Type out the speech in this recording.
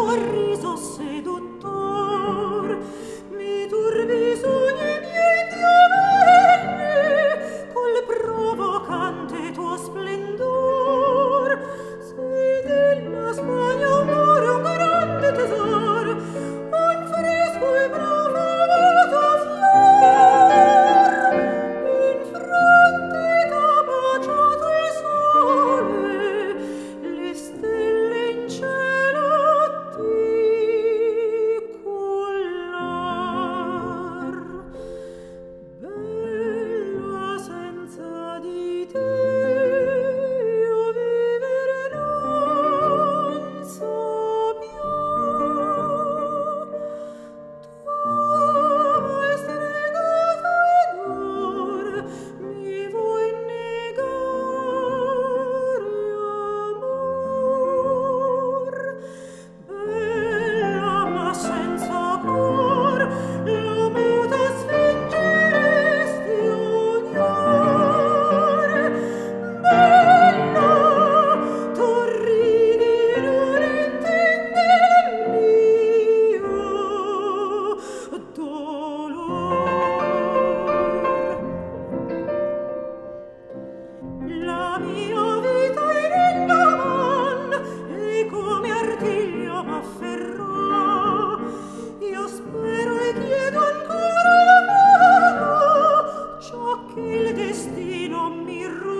Oh. che il destino mi ruba